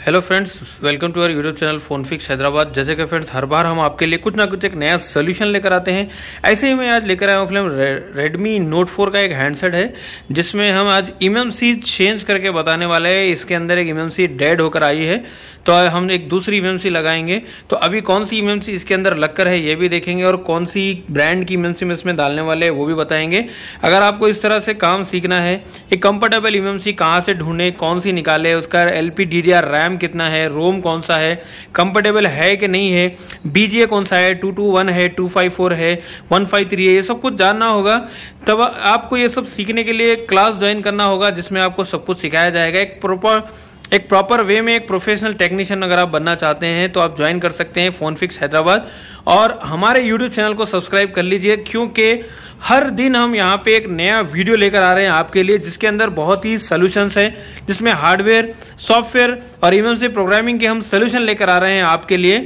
Hello friends welcome to our YouTube channel Phone Fix Hyderabad जैसे कि friends हर बार हम आपके लिए कुछ ना कुछ एक नया सोल्यूशन लेकर आते हैं। ऐसे ही मैं आज लेकर आया हूँ फ़िल्म रेडमी नोट फोर का एक हैंडसेट है, जिसमें हम आज इम चेंज करके बताने वाले हैं। इसके अंदर एक इम डेड होकर आई है। तो हम एक दूसरी इम लगाएँगे। तो अभी कौन सी इम इसके अंदर लगकर है, ये भी देखेंगे। और कौन सी ब्रांड की इम में इसमें डालने वाले हैं, वो भी बताएँगे। अगर आपको इस तरह से काम सीखना है, एक कंफर्टेबल इम कहाँ से ढूंढे, कौन सी निकाले, उसका एल पी रैम कितना है, रोम कौन सा है कंफर्टेबल है कि नहीं है बीजीए कौन सा है टू टू वन है टू फाइव फोर है वन फाइव थ्री है, ये सब कुछ जानना होगा। तब आपको ये सब सीखने के लिए क्लास ज्वाइन करना होगा, जिसमें आपको सब कुछ सिखाया जाएगा। एक प्रॉपर एक प्रॉपर वे में एक प्रोफेशनल टेक्नीशियन अगर आप बनना चाहते हैं तो आप ज्वाइन कर सकते हैं फ़ोन फिक्स हैदराबाद और हमारे यूट्यूब चैनल को सब्सक्राइब कर लीजिए, क्योंकि हर दिन हम यहाँ पे एक नया वीडियो लेकर आ रहे हैं आपके लिए, जिसके अंदर बहुत ही सोल्यूशंस हैं, जिसमें हार्डवेयर सॉफ्टवेयर और इवन से प्रोग्रामिंग के हम सोल्यूशन लेकर आ रहे हैं आपके लिए।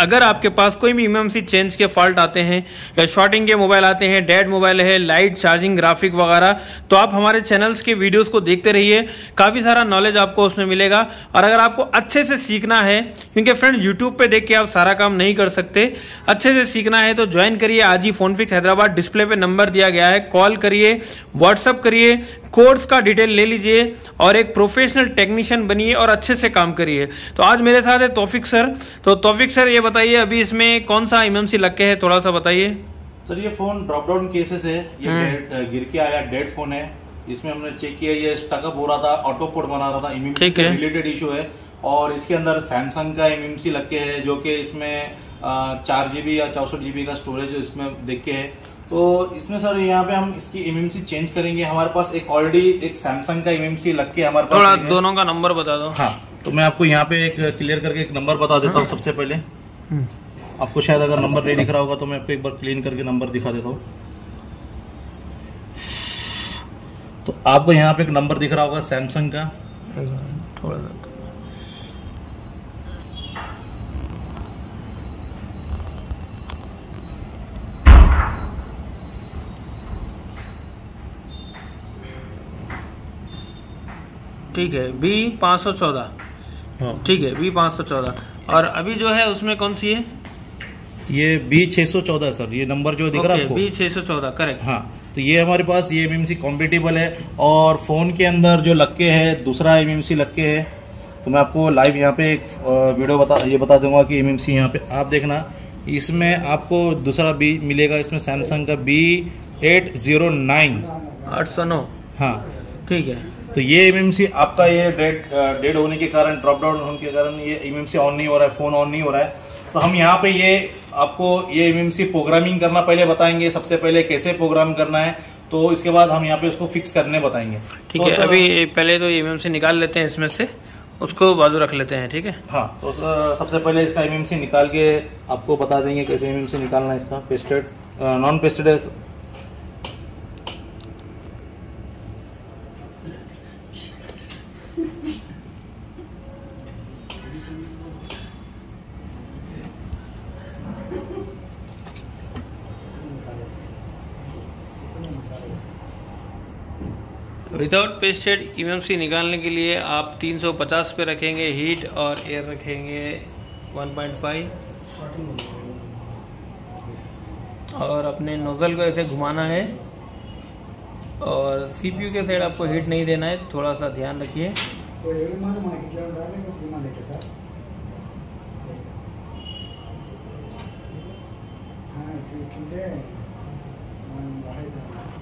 अगर आपके पास कोई भी इमएमसी चेंज के फॉल्ट आते हैं, या शॉर्टिंग के मोबाइल आते हैं डेड मोबाइल है लाइट चार्जिंग ग्राफिक वगैरह तो आप हमारे चैनल्स के वीडियोस को देखते रहिए। काफ़ी सारा नॉलेज आपको उसमें मिलेगा। और अगर आपको अच्छे से सीखना है, क्योंकि फ्रेंड यूट्यूब पर देख के आप सारा काम नहीं कर सकते, अच्छे से सीखना है तो ज्वाइन करिए आज ही फ़ोन फिक्स हैदराबाद। डिस्प्ले पे नंबर दिया गया है कॉल करिए व्हाट्सअप करिए कोर्स का डिटेल ले लीजिए, और एक प्रोफेशनल टेक्नीशियन बनिए और अच्छे से काम करिए। तो आज मेरे साथ है तौफिक सर तो तौफिक सर ये बताइए अभी इसमें कौन सा एमएमसी लग के है थोड़ा सा बताइए। सर ये फ़ोन ड्रॉप डाउन केसेस है। ये हम्म। गिर के आया डेड फ़ोन है। इसमें हमने चेक किया ये स्टकअप हो रहा था ऑटो पोर्ट बना रहा था इम्यूनिटी से रिलेटेड इशू है। और इसके अंदर सैमसंग का इम्यूनिटी लग के है जो कि इसमें चार जीबी या चौसठ जीबी का स्टोरेज इसमें देख के है। तो इसमें सर यहाँ पे हम इसकी एमएमसी चेंज करेंगे। हमारे पास एक ऑलरेडी एक सैमसंग का एमएमसी लग के हमारे पास दोनों का नंबर बता दो। हाँ तो मैं आपको यहाँ पे एक क्लियर करके एक नंबर बता देता हूँ हाँ। सबसे पहले। आपको शायद अगर नंबर नहीं दिख रहा होगा तो मैं आपको एक बार क्लीन करके नंबर दिखा देता हूँ। तो आपको यहाँ पे एक नंबर दिख रहा होगा सैमसंग का। थोड़ा सा ठीक है बी पाँच सौ चौदह। हाँ। ठीक है बी पाँच सौ चौदह। और अभी जो है उसमें कौन सी है? ये बी छः सौ चौदह सर ये नंबर जो दिख रहा है बी छः सौ चौदह करेक्ट हाँ तो ये हमारे पास ये एम कॉम्पिटेबल है और फ़ोन के अंदर जो लक्के है दूसरा एम लक्के है तो मैं आपको लाइव यहाँ पे एक वीडियो बता ये बता दूँगा कि एम एम सी यहाँ पे आप देखना। इसमें आपको दूसरा बी मिलेगा इसमें सैमसंग का बी एट ज़ीरो नाइन आठ सौ नौ। हाँ ठीक है। तो ये एमएमसी आपका ये डेड डेड होने के कारण ड्रॉप डाउन होने के कारण ये एमएमसी ऑन नहीं हो रहा है फ़ोन ऑन नहीं हो रहा है। तो हम यहाँ पे ये आपको ये एमएमसी प्रोग्रामिंग करना पहले बताएँगे सबसे पहले कैसे प्रोग्राम करना है तो इसके बाद हम यहाँ पे उसको फिक्स करने बताएँगे। ठीक तो है अभी पहले तो एमएमसी निकाल लेते हैं इसमें से उसको बाजू रख लेते हैं ठीक है? हाँ तो सबसे पहले इसका एमएमसी निकाल के आपको बता देंगे कैसे एमएमसी निकालना है इसका pasted non pasted without pasted E निकालने के लिए आप 350 पे रखेंगे हीट और एयर रखेंगे 1.5 और अपने नोज़ल को ऐसे घुमाना है। और सीपीयू के साइड आपको हीट नहीं देना है थोड़ा सा ध्यान रखिए। हाँ,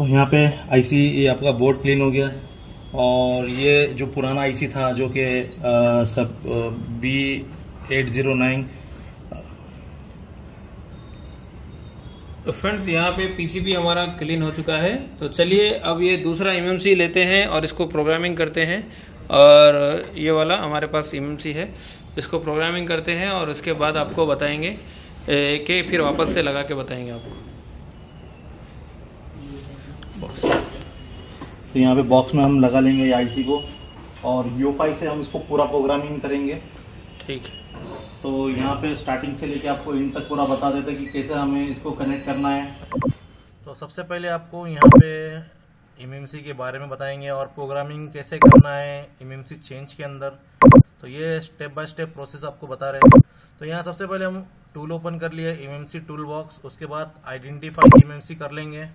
यहाँ पे आईसी ये आपका बोर्ड क्लीन हो गया और ये जो पुराना आईसी था, जो कि इसका बी एट ज़ीरो नाइन तो फ्रेंड्स यहाँ पे पीसीबी हमारा क्लीन हो चुका है। तो चलिए, अब ये दूसरा एमएमसी लेते हैं और इसको प्रोग्रामिंग करते हैं। और ये वाला हमारे पास एमएमसी है। इसको प्रोग्रामिंग करते हैं और उसके बाद आपको बताएँगे कि फिर वापस से लगा के बताएँगे आपको। तो यहाँ पे बॉक्स में हम लगा लेंगे आईसी को और यूफाई से हम इसको पूरा प्रोग्रामिंग करेंगे। ठीक तो यहाँ पे स्टार्टिंग से लेके आपको इन तक पूरा बता देते कि कैसे हमें इसको कनेक्ट करना है। तो सबसे पहले आपको यहाँ पे एमएमसी के बारे में बताएँगे और प्रोग्रामिंग कैसे करना है एमएमसी चेंज के अंदर। तो ये स्टेप बाय स्टेप प्रोसेस आपको बता रहे हैं। तो यहाँ सबसे पहले हम टूल ओपन कर लिए एमएमसी टूल बॉक्स उसके बाद आइडेंटिफाई एमएमसी कर लेंगे।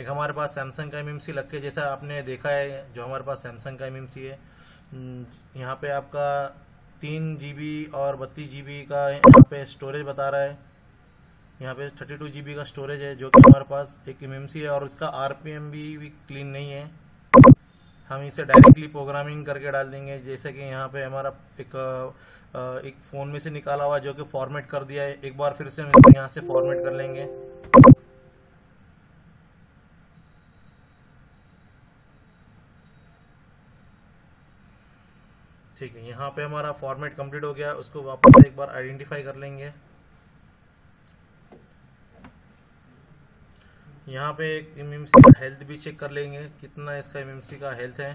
एक हमारे पास सैमसंग का एमएमसी लग के जैसा आपने देखा है जो हमारे पास सैमसंग का एमएमसी है। यहाँ पे आपका तीन जी और बत्तीस जी का यहाँ पे स्टोरेज बता रहा है। यहाँ पे थर्टी टू जी का स्टोरेज है जो कि हमारे पास एक MMC है और उसका आरपीएम भी, भी क्लीन नहीं है। हम इसे डायरेक्टली प्रोग्रामिंग करके डाल देंगे जैसे कि यहाँ पे हमारा एक एक फ़ोन में से निकाला हुआ जो कि फॉर्मेट कर दिया है। एक बार फिर से हम यहाँ से फॉर्मेट कर लेंगे। ठीक है, यहाँ पे हमारा फॉर्मेट कंप्लीट हो गया उसको वापस एक बार आइडेंटिफाई कर लेंगे। यहाँ पे एक एमएमसी का हेल्थ भी चेक कर लेंगे, कितना इसका एमएमसी का हेल्थ है।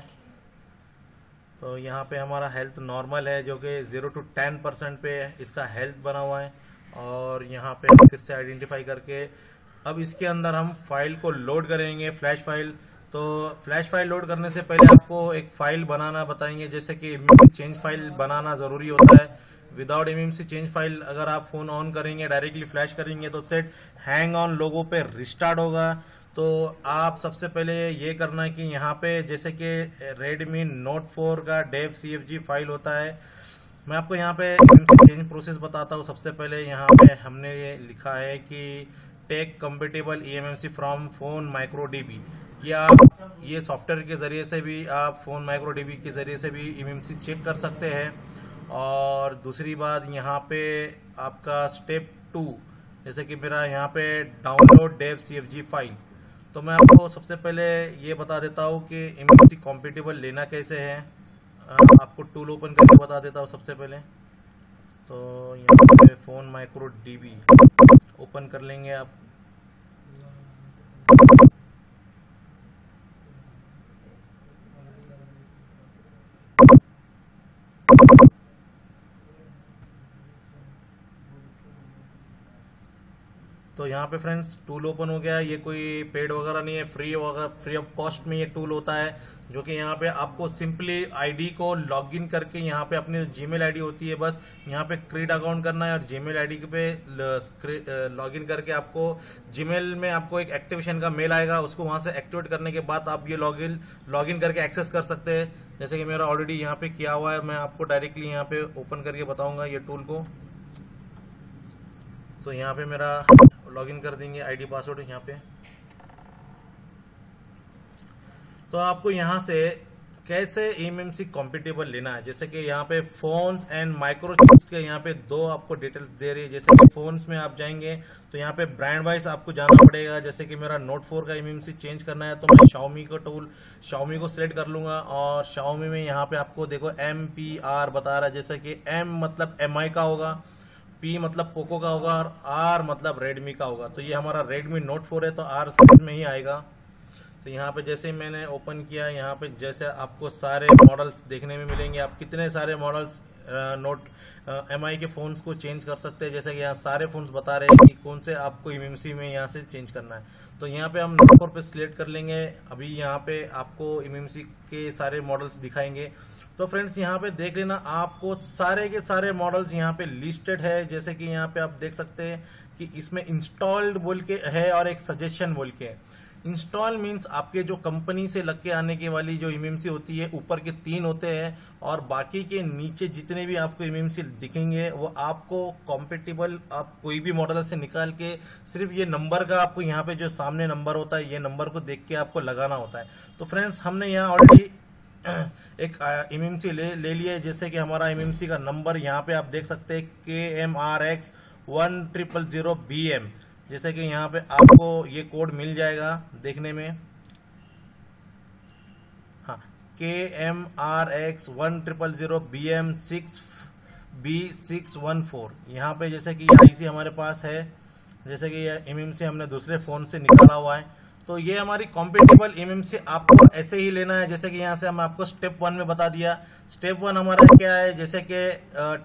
तो यहाँ पे हमारा हेल्थ नॉर्मल है, जो कि ज़ीरो टू टेन परसेंट पे इसका हेल्थ बना हुआ है। और यहाँ पे फिर से आइडेंटिफाई करके, अब इसके अंदर हम फ़ाइल को लोड करेंगे फ्लैश फ़ाइल तो फ्लैश फ़ाइल लोड करने से पहले आपको एक फ़ाइल बनाना बताएँगे, जैसे कि चेंज फ़ाइल बनाना ज़रूरी होता है। विदाउट एमएमसी चेंज फ़ाइल अगर आप फ़ोन ऑन करेंगे डायरेक्टली फ्लैश करेंगे तो सेट हैंग ऑन लोगों पे रिस्टार्ट होगा। तो आप सबसे पहले ये करना है कि यहाँ पे जैसे कि रेडमी नोट 4 का डेव सी फ़ाइल होता है, मैं आपको यहाँ पे एमएमसी चेंज प्रोसेस बताता हूँ। सबसे पहले यहाँ पे हमने ये लिखा है कि take compatible E M M C from phone micro DB ये आप ये सॉफ्टवेयर के ज़रिए से भी आप फ़ोन माइक्रो डीबी के ज़रिए से भी ई चेक कर सकते हैं। और दूसरी बात, यहाँ पे आपका स्टेप टू, जैसे कि मेरा यहाँ पे डाउनलोड डेव सी फ़ाइल। तो मैं आपको सबसे पहले ये बता देता हूँ कि इम्यूनिटी कॉम्पिटेबल लेना कैसे है। आपको टूल ओपन करके बता देता हूँ सबसे पहले। तो यहाँ पे फ़ोन माइक्रो डीबी ओपन कर लेंगे आप। तो यहाँ पे फ्रेंड्स टूल ओपन हो गया है। ये कोई पेड वगैरह नहीं है फ्री वगैरह फ्री ऑफ़ कॉस्ट में ये टूल होता है, जो कि यहाँ पे आपको सिंपली आईडी को लॉगिन करके यहाँ पे अपनी जीमेल आईडी होती है बस। यहाँ पे क्रिएट अकाउंट करना है और जीमेल आईडी पे लॉगिन करके आपको जीमेल में आपको एक एक्टिवेशन का मेल आएगा। उसको वहाँ से एक्टिवेट करने के बाद आप ये लॉगिन लॉगिन करके एक्सेस कर सकते हैं। जैसे कि मेरा ऑलरेडी यहाँ पे किया हुआ है, मैं आपको डायरेक्टली यहाँ पे ओपन करके बताऊँगा ये टूल को। तो यहाँ पे मेरा लॉगिन कर देंगे आईडी पासवर्ड यहाँ पे। तो आपको यहाँ से कैसे एमएमसी कॉम्पिटेबल लेना है? जैसे कि यहाँ पे फोन्स एंड माइक्रोचिप्स के यहाँ पे दो आपको डिटेल्स दे रही है। जैसे कि फोन्स में आप जाएँगे तो यहाँ पे ब्रांड वाइज आपको जाना पड़ेगा। जैसे कि मेरा नोट फोर का एमएमसी चेंज करना है तो मैं शाओमी का टूल शाओमी को सिलेक्ट कर लूँगा। और शाओमी में यहाँ पे आपको देखो आर बता रहा है। जैसे कि एम मतलब MI का होगा। पी मतलब पोको का होगा और आर मतलब रेडमी का होगा। तो ये हमारा रेडमी नोट फोर है तो आर सीरीज़ में ही आएगा। तो यहाँ पे जैसे मैंने ओपन किया, यहाँ पे जैसे आपको सारे मॉडल्स देखने में मिलेंगे। आप कितने सारे मॉडल्स नोट एम आई के फोन्स को चेंज कर सकते हैं। जैसे कि यहाँ सारे फोन्स बता रहे हैं कि कौन से आपको एमएमसी में यहाँ से चेंज करना है। तो यहाँ पे हम नोट फोर पे सिलेक्ट कर लेंगे। अभी यहाँ पे आपको एमएमसी के सारे मॉडल्स दिखाएँगे। तो फ्रेंड्स यहाँ पे देख लेना, आपको सारे के सारे मॉडल्स यहाँ पे लिस्टेड है। जैसे कि यहाँ पे आप देख सकते हैं कि इसमें इंस्टॉल्ड बोल के है और एक सजेशन बोल के है। इंस्टॉल मीन्स आपके जो कंपनी से लग के आने के वाली जो इमएमसी होती है, ऊपर के तीन होते हैं और बाकी के नीचे जितने भी आपको इमएमसी दिखेंगे, वो आपको कॉम्पेटेबल आप कोई भी मॉडल से निकाल के सिर्फ़ ये नंबर का आपको यहाँ पे जो सामने नंबर होता है, ये नंबर को देख के आपको लगाना होता है। तो फ्रेंड्स हमने यहाँ ऑलरेडी एक इमएमसी ले ले लिया जैसे कि हमारा इमएमसी का नंबर यहाँ पे आप देख सकते हैं K M R X one triple zero B M जैसे कि यहाँ पे आपको ये कोड मिल जाएगा देखने में। हाँ K M R X one triple zero B M six B six one four यहाँ पे जैसे कि आईसी हमारे पास है, जैसे कि ये एम हमने दूसरे फ़ोन से निकाला हुआ है। तो ये हमारी कॉम्पिटेबल एमएमसी आपको ऐसे ही लेना है, जैसे कि यहाँ से हम आपको स्टेप वन में बता दिया। स्टेप वन हमारा क्या है? जैसे कि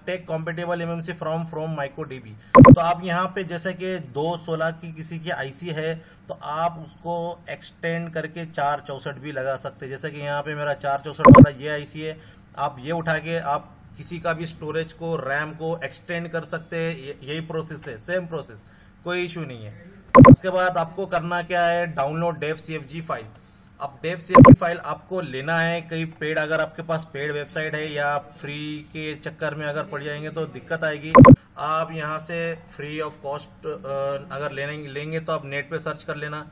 take compatible MMC from from micro DB तो आप यहाँ पे जैसे कि दो सोलह की किसी की आईसी है तो आप उसको एक्सटेंड करके चार चौसठ भी लगा सकते जैसे कि यहाँ पे मेरा चार चौसठ वाला ये आईसी है, आप ये उठा के आप किसी का भी स्टोरेज को रैम को एक्सटेंड कर सकते हैं। यही प्रोसेस है सेम प्रोसेस कोई इश्यू नहीं है। उसके बाद आपको करना क्या है? डाउनलोड डेव सी फ़ाइल अब डेव सी फ़ाइल आपको लेना है कई पेड अगर आपके पास पेड वेबसाइट है या फ्री के चक्कर में अगर पड़ जाएँगे तो दिक्कत आएगी। आप यहाँ से फ्री ऑफ़ कॉस्ट अगर लेने, लेंगे तो आप नेट पे सर्च कर लेना।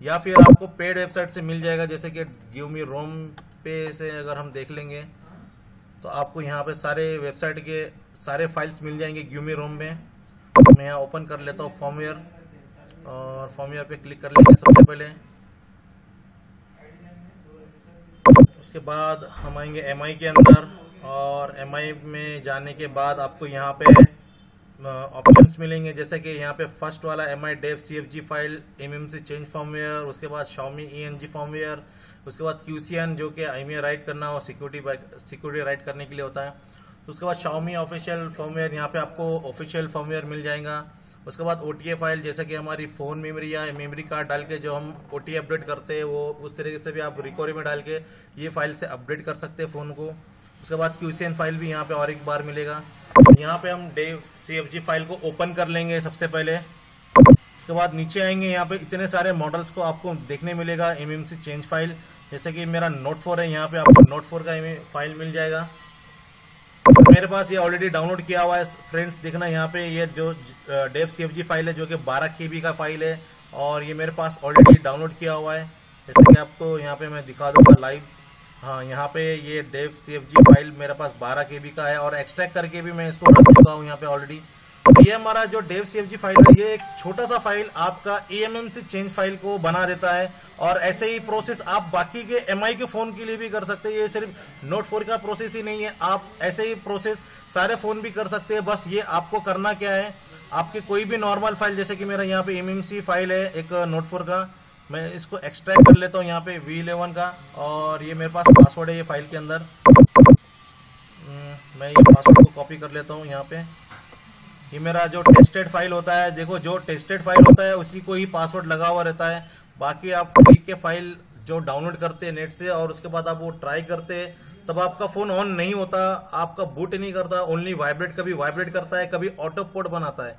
या फिर आपको पेड वेबसाइट से मिल जाएगा, जैसे कि गिव मी रोम पे से अगर हम देख लेंगे तो आपको यहाँ पे सारे वेबसाइट के सारे फाइल्स मिल जाएँगे गिव मी रोम में। मैं यहाँ ओपन कर लेता हूँ फॉर्मवेयर और फॉर्मिया पे क्लिक कर लेंगे सबसे पहले। उसके बाद हम आएँगे एमआई के अंदर और एमआई में जाने के बाद आपको यहाँ पे ऑप्शंस मिलेंगे। जैसे कि यहाँ पे फ़र्स्ट वाला M I dev C F G file M M C change firmware उसके बाद Xiaomi E N G firmware उसके बाद क्यूसीएन जो कि आई राइट करना हो सिक्योरिटी सिक्योरिटी राइट करने के लिए होता है। उसके बाद शॉमी ऑफिशियल फॉर्मवेयर यहाँ पे आपको ऑफिशियल फॉर्मवेयर मिल जाएगा। उसके बाद ओटीए फ़ाइल जैसे कि हमारी फ़ोन मेमोरी या मेमोरी कार्ड डाल के जो हम ओ अपडेट करते हैं, वो उस तरीके से भी आप रिकवरी में डाल के ये फ़ाइल से अपडेट कर सकते हैं फ़ोन को। उसके बाद क्यूसीएन फ़ाइल भी यहाँ पे और एक बार मिलेगा। यहाँ पे हम डे सी फ़ाइल को ओपन कर लेंगे सबसे पहले। उसके बाद नीचे आएँगे, यहाँ पे इतने सारे मॉडल्स को आपको देखने मिलेगा एमएमसी चेंज फ़ाइल जैसे कि मेरा नोट फोर है, यहाँ पे आपको नोट फोर का फ़ाइल मिल जाएगा। मेरे पास ये ऑलरेडी डाउनलोड किया हुआ है फ्रेंड्स देखना यहाँ पे ये जो डेव सीएफजी फ़ाइल है, जो कि 12 के का फ़ाइल है, और ये मेरे पास ऑलरेडी डाउनलोड किया हुआ है। जैसे कि आपको यहाँ पे मैं दिखा दूँगा लाइव हाँ यहाँ पे ये डेव सीएफजी फ़ाइल मेरे पास 12 के का है, और एक्सट्रैक्ट करके भी मैं इसको रख चुका हूँ यहाँ पे ऑलरेडी ये हमारा जो डेव सी फ़ाइल है ये एक छोटा सा फ़ाइल आपका एएमएम से चेंज फ़ाइल को बना देता है और ऐसे ही प्रोसेस आप बाकी के एमआई के फ़ोन के लिए भी कर सकते हैं। ये सिर्फ़ नोट फोर का प्रोसेस ही नहीं है। आप ऐसे ही प्रोसेस सारे फ़ोन भी कर सकते हैं। बस ये आपको करना क्या है? आपके कोई भी नॉर्मल फ़ाइल जैसे कि मेरा यहाँ पे एम फ़ाइल है एक नोट फोर का। मैं इसको एक्सट्रैक्ट कर लेता हूँ यहाँ पे वी का और ये मेरे पास पासवर्ड है ये फ़ाइल के अंदर। हम्म, मैं ये पासवर्ड को कॉपी कर लेता हूँ यहाँ पे। ये मेरा जो टेस्टेड फ़ाइल होता है, देखो जो टेस्टेड फ़ाइल होता है, उसी को ही पासवर्ड लगा हुआ रहता है। बाकी आप फ्री के फ़ाइल जो डाउनलोड करते हैं नेट से और उसके बाद आप वो ट्राई करते हैं, तब आपका फ़ोन ऑन नहीं होता, आपका बूट नहीं करता ओनली वाइब्रेट कभी वाइब्रेट करता है, कभी ऑटो पोर्ट बनाता है।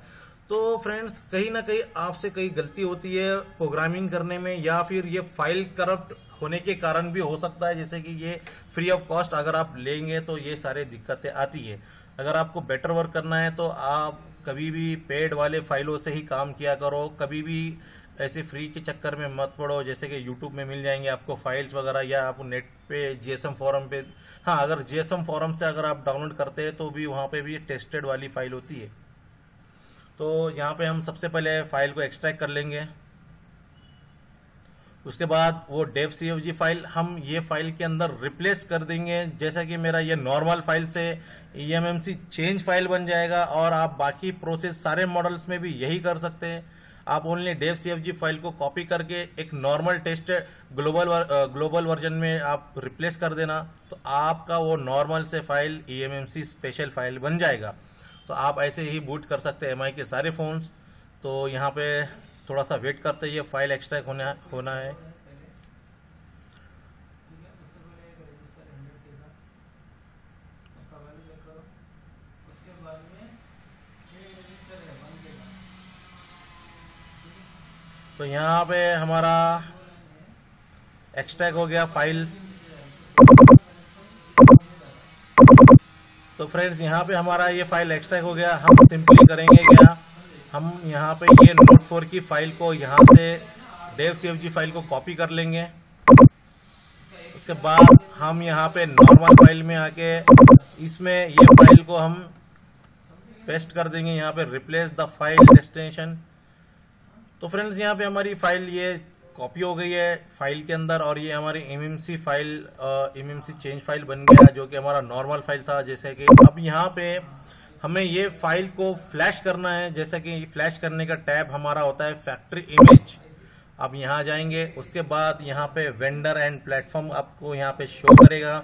तो फ्रेंड्स कहीं ना कहीं आपसे कहीं गलती होती है प्रोग्रामिंग करने में, या फिर ये फ़ाइल करप्ट होने के कारण भी हो सकता है, जैसे कि ये फ्री ऑफ़ कॉस्ट अगर आप लेंगे तो ये सारे दिक्कतें आती है। अगर आपको बेटर वर्क करना है तो आप कभी भी पेड वाले फाइलों से ही काम किया करो। कभी भी ऐसे फ्री के चक्कर में मत पड़ो, जैसे कि यूट्यूब में मिल जाएँगे आपको फाइल्स वगैरह, या आप नेट पे जीएसएम फॉरम पे। हाँ अगर जीएसएम फॉरम से अगर आप डाउनलोड करते हैं तो भी वहाँ पे भी टेस्टेड वाली फ़ाइल होती है। तो यहाँ पे हम सबसे पहले फ़ाइल को एक्सट्रैक्ट कर लेंगे। उसके बाद वो डेव सी फ़ाइल हम ये फ़ाइल के अंदर रिप्लेस कर देंगे। जैसा कि मेरा ये नॉर्मल फ़ाइल से ईएमएमसी चेंज फ़ाइल बन जाएगा और आप बाकी प्रोसेस सारे मॉडल्स में भी यही कर सकते हैं। आप ओनली डेव सी फ़ाइल को कॉपी करके एक नॉर्मल टेस्ट ग्लोबल वर, ग्लोबल वर्जन में आप रिप्लेस कर देना तो आपका वो नॉर्मल से फ़ाइल ईएमएमसी स्पेशल फ़ाइल बन जाएगा। तो आप ऐसे ही बूट कर सकते हैं एमआई के सारे फोन्स तो यहाँ पे थोड़ा सा वेट करते ये फ़ाइल एक्सट्रैक्ट होना होना है। तो यहाँ पे हमारा एक्सट्रैक्ट हो गया फाइल्स तो फ्रेंड्स यहाँ पे हमारा ये फ़ाइल एक्सट्रैक्ट हो गया, हम सिंपली करेंगे क्या हम यहाँ पे ये नोट फोर की फ़ाइल को यहाँ से डेव सी जी फ़ाइल को कॉपी कर लेंगे। उसके बाद हम यहाँ पे नॉर्मल फ़ाइल में आके इसमें ये फ़ाइल को हम पेस्ट कर देंगे। यहाँ पे रिप्लेस द फ़ाइल डेस्टिनेशन तो फ्रेंड्स यहाँ पे हमारी फ़ाइल ये कॉपी हो गई है फ़ाइल के अंदर और ये हमारी MMC file MMC change file बन गया जो कि हमारा नॉर्मल फ़ाइल था। जैसे कि अब यहाँ पे हमें ये फ़ाइल को फ्लैश करना है, जैसा कि फ्लैश करने का टैब हमारा होता है फैक्ट्री इमेज अब यहाँ जाएँगे, उसके बाद यहाँ पे वेंडर एंड प्लेटफॉर्म आपको यहाँ पे शो करेगा,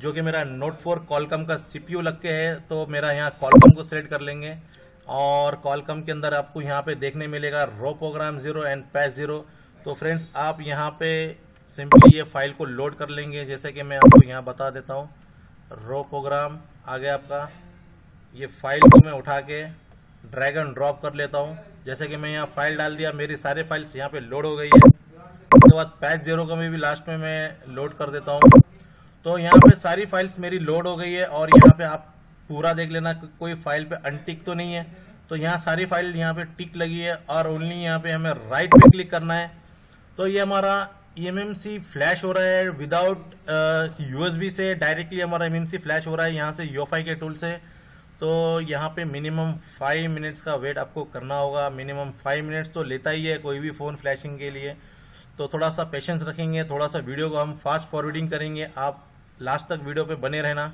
जो कि मेरा नोट फोर कॉलकम का सीपीयू लग के है तो मेरा यहाँ कॉलकम को सिलेक्ट कर लेंगे। और कॉलकम के अंदर आपको यहाँ पे देखने मिलेगा raw program zero and patch zero तो फ्रेंड्स आप यहाँ पे सिंपली ये फ़ाइल को लोड कर लेंगे, जैसे कि मैं आपको यहाँ बता देता हूँ। रो प्रोग्राम आ गया आपका। ये फ़ाइल को मैं उठा के ड्रैग एंड ड्रॉप कर लेता हूँ। जैसे कि मैं यहाँ फ़ाइल डाल दिया, मेरी सारी फाइल्स यहाँ पे लोड हो गई है। उसके बाद पैच ज़ीरो का भी लास्ट में मैं लोड कर देता हूँ। तो यहाँ पे सारी फाइल्स मेरी लोड हो गई है और यहाँ पे आप पूरा देख लेना कोई फ़ाइल पे अनटिक तो नहीं है। तो यहाँ सारी फ़ाइल यहाँ पे टिक लगी है और ओनली यहाँ पे हमें राइट पे क्लिक करना है। तो ये हमारा एमएमसी फ्लैश हो रहा है विदाउट यूएसबी से डायरेक्टली हमारा एमएमसी फ्लैश हो रहा है यहाँ से योफाई के टूल से। तो यहाँ पे मिनिमम फाइव मिनट्स का वेट आपको करना होगा। मिनिमम फाइव मिनट्स तो लेता ही है कोई भी फ़ोन फ्लैशिंग के लिए। तो थोड़ा सा पेशेंस रखेंगे थोड़ा सा वीडियो को हम फास्ट फॉरवर्डिंग करेंगे। आप लास्ट तक वीडियो पे बने रहना।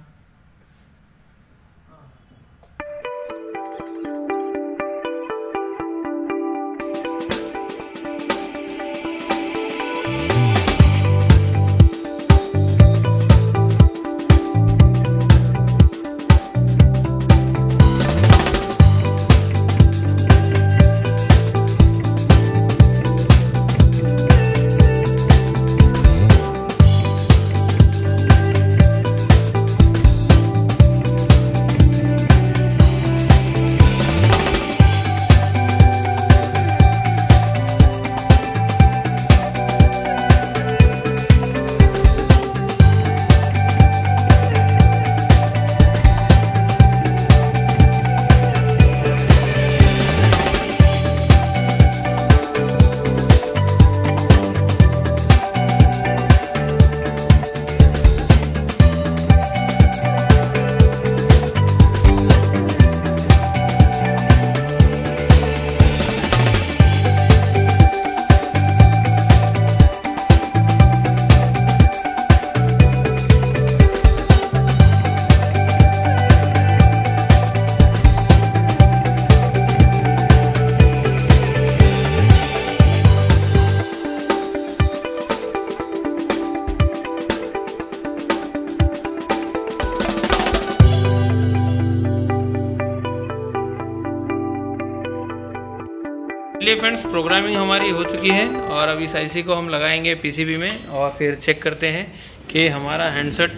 चलिए फ्रेंड्स प्रोग्रामिंग हमारी हो चुकी है और अब इस आईसी को हम लगाएँगे पीसीबी में और फिर चेक करते हैं कि हमारा हैंडसेट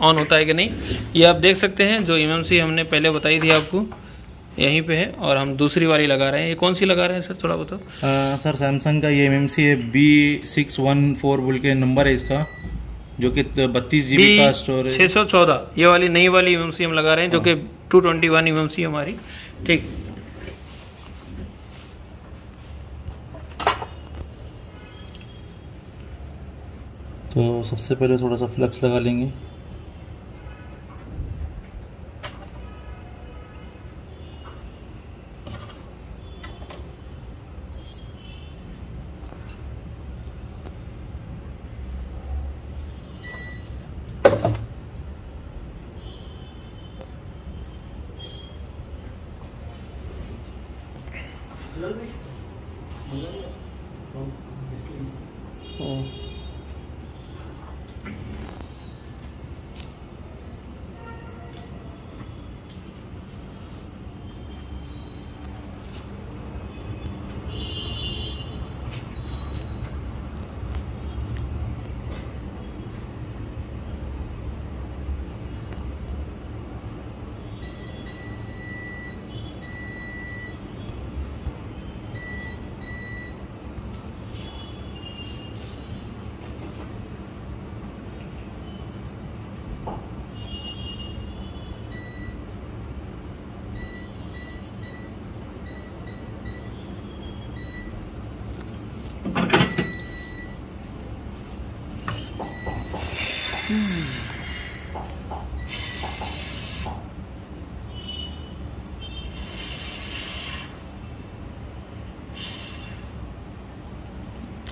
ऑन होता है कि नहीं। ये आप देख सकते हैं जो एमएमसी हमने पहले बताई थी आपको यहीं पे है और हम दूसरी वाली लगा रहे हैं। ये कौन सी लगा रहे हैं सर थोड़ा बताओ। सर सैमसंग का ये एमएमसी है बी सिक्स वन फोर बोल के नंबर है इसका जो कि बत्तीस जीबी का स्टोरेज छः सौ चौदह ये वाली नई वाली एम हम लगा रहे हैं जो कि टू ट्वेंटी वन एम हमारी। ठीक। तो सबसे पहले थोड़ा सा फ्लक्स लगा लेंगे।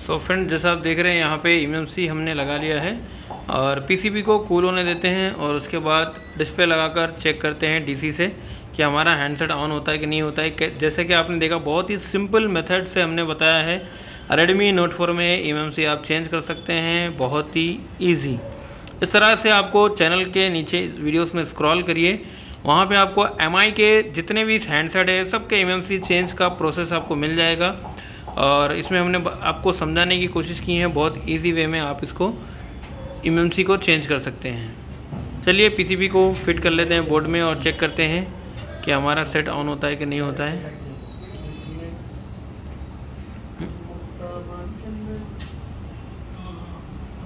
सो so फ्रेंड जैसा आप देख रहे हैं, यहाँ पे ई हमने लगा लिया है और पीसीबी को कूल होने देते हैं और उसके बाद डिस्प्ले लगाकर चेक करते हैं डीसी से कि हमारा हैंडसेट ऑन होता है कि नहीं होता है। जैसे कि आपने देखा, बहुत ही सिंपल मेथड से हमने बताया है। रेडमी नोट फोर में ई आप चेंज कर सकते हैं, बहुत ही ईजी इस तरह से आपको चैनल के नीचे वीडियोस में स्क्रॉल करिए। वहाँ पे आपको MI के जितने भी हैंडसेट है, सबके एम चेंज का प्रोसेस आपको मिल जाएगा। और इसमें हमने आपको समझाने की कोशिश की है बहुत इजी वे में आप इसको एम को चेंज कर सकते हैं। चलिए पीसीबी को फिट कर लेते हैं बोर्ड में और चेक करते हैं कि हमारा सेट ऑन होता है कि नहीं होता है।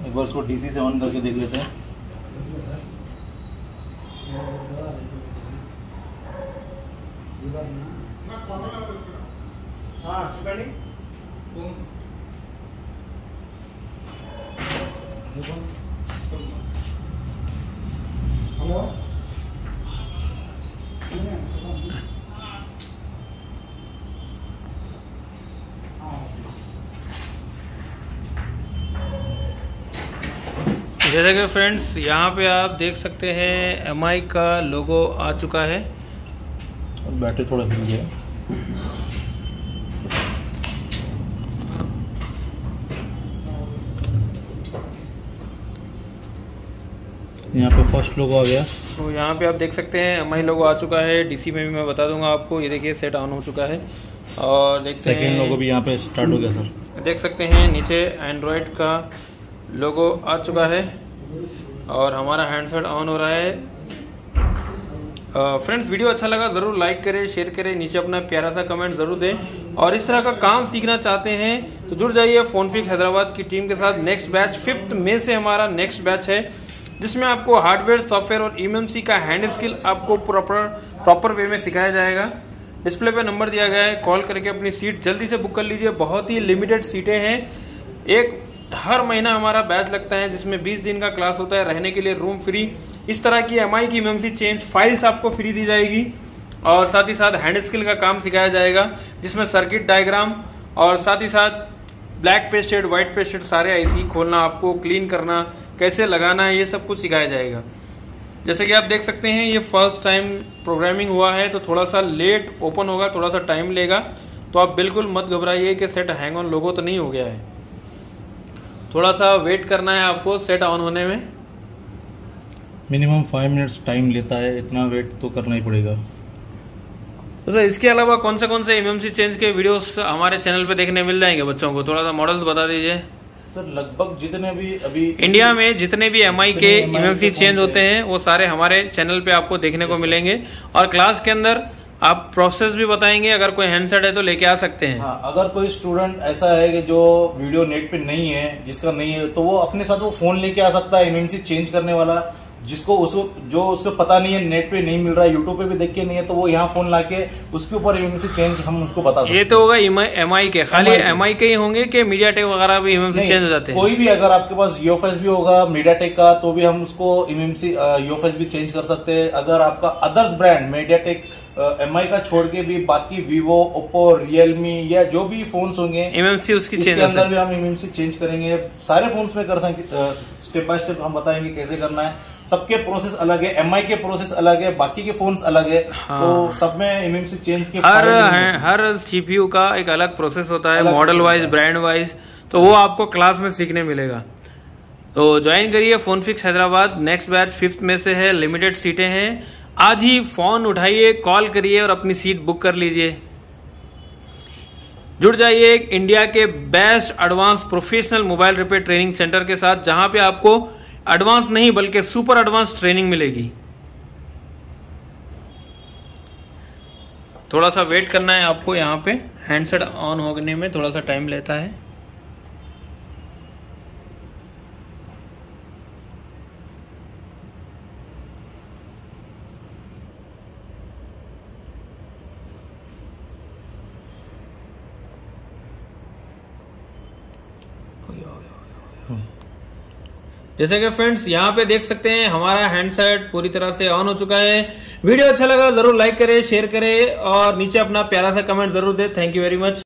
एक बार इसको डीसी से ऑन करके देख लेते हैं। हाँ हेलो जैसे कि फ्रेंड्स यहाँ पे आप देख सकते हैं एमआई का लोगो आ चुका है। बैटरी थोड़ा हिल गया। यहाँ पे फ़र्स्ट लोगो आ गया। तो यहाँ पे आप देख सकते हैं एम आई लोगो आ चुका है। डीसी में भी मैं बता दूँगा आपको ये देखिए सेट ऑन हो चुका है। और देखते सेकेंड लोगो भी यहाँ पे स्टार्ट हो गया सर देख सकते हैं नीचे एंड्रॉयड का लोगो आ चुका है। और हमारा हैंडसेट ऑन हो रहा है। फ्रेंड्स वीडियो अच्छा लगा ज़रूर लाइक करें शेयर करें नीचे अपना प्यारा सा कमेंट ज़रूर दें। और इस तरह का काम सीखना चाहते हैं तो जुड़ जाइए फ़ोन फिक्स हैदराबाद की टीम के साथ। नेक्स्ट बैच फिफ्थ मे से हमारा नेक्स्ट बैच है। जिसमें आपको हार्डवेयर सॉफ्टवेयर और ई का हैंड स्किल आपको प्रॉपर प्रॉपर वे में सिखाया जाएगा। डिस्प्ले पे नंबर दिया गया है। कॉल करके अपनी सीट जल्दी से बुक कर लीजिए। बहुत ही लिमिटेड सीटें हैं। एक, हर महीना हमारा बैच लगता है जिसमें 20 दिन का क्लास होता है। रहने के लिए रूम फ्री इस तरह की एमआई की एम चेंज फाइल्स आपको फ्री दी जाएगी। और साथ ही साथ हैंड स्किल का काम सिखाया जाएगा, जिसमें सर्किट डायग्राम और साथ ही साथ ब्लैक पेस्टेड व्हाइट पेस्टेड सारे आईसी खोलना, आपको क्लीन करना, कैसे लगाना है ये सब कुछ सिखाया जाएगा। जैसे कि आप देख सकते हैं, ये फ़र्स्ट टाइम प्रोग्रामिंग हुआ है तो थोड़ा सा लेट ओपन होगा, थोड़ा सा टाइम लेगा तो आप बिल्कुल मत घबराइए कि सेट हैंग ऑन लोगो तो नहीं हो गया है। थोड़ा सा वेट करना है आपको सेट ऑन होने में। मिनिमम फाइव मिनट्स टाइम लेता है, इतना वेट तो करना ही पड़ेगा। तो सर इसके अलावा कौन से कौन से एमएमसी चेंज के वीडियोस हमारे चैनल पे देखने मिल जाएँगे बच्चों को? थोड़ा सा मॉडल्स बता दीजिए। सर लगभग जितने भी अभी इंडिया में जितने भी एमआई के एमएमसी चेंज होते हैं। वो सारे हमारे चैनल पे आपको देखने को मिलेंगे। और क्लास के अंदर आप प्रोसेस भी बताएँगे अगर कोई हैंडसेट है तो लेके आ सकते हैं। हाँ, अगर कोई स्टूडेंट ऐसा है कि जो वीडियो नेट पे नहीं है जिसका नहीं है तो वो अपने साथ वो फ़ोन लेके आ सकता है एमएमसी चेंज करने वाला। जिसको उसको जो उसको पता नहीं है नेट पे नहीं मिल रहा है यूट्यूब पे भी देख के नहीं है तो वो यहाँ फ़ोन लाके उसके ऊपर चेंज हम उसको बता सकते ये तो होगा एम आई के। खाली एम आई के। ही होंगे कि मीडिया टेक वगैरह भी एमएमसी चेंज हो जाते हैं? कोई भी अगर आपके पास यूएफएस भी होगा मीडिया टेक का तो भी हम उसको एमएमसी यूएफएस भी चेंज कर सकते हैं। अगर आपका others brand MediaTek M I का छोड़ के भी बाकी वीवो ओप्पो रियलमी या जो भी फ़ोन होंगे एमएमसी उसकी चेंज अंदर भी हम एमएमसी चेंज करेंगे। सारे फ़ोन में कर सकते स्टेप बाय स्टेप हम बताएँगे कैसे करना है। सबके प्रोसेस अलग है एम के प्रोसेस अलग है बाकी के फ़ोन अलग है हाँ। तो सब में एमएमसी चेंज के हर हर सीपीयू का एक अलग प्रोसेस होता है मॉडल वाइज ब्रांड वाइज तो वो आपको क्लास में सीखने मिलेगा। तो ज्वाइन करिए phone fix Hyderabad next batch fifth में से है लिमिटेड सीटें हैं। आज ही फ़ोन उठाइए कॉल करिए और अपनी सीट बुक कर लीजिए। जुड़ जाइए इंडिया के best advance professional mobile repair training centre के साथ जहाँ पे आपको एडवांस नहीं, बल्कि सुपर एडवांस ट्रेनिंग मिलेगी। थोड़ा सा वेट करना है आपको यहाँ पे। हैंडसेट ऑन होने में थोड़ा सा टाइम लेता है। जैसे कि फ्रेंड्स यहाँ पे देख सकते हैं, हमारा हैंडसेट पूरी तरह से ऑन हो चुका है। वीडियो अच्छा लगा, ज़रूर लाइक करें शेयर करें और नीचे अपना प्यारा सा कमेंट ज़रूर दे। Thank you very much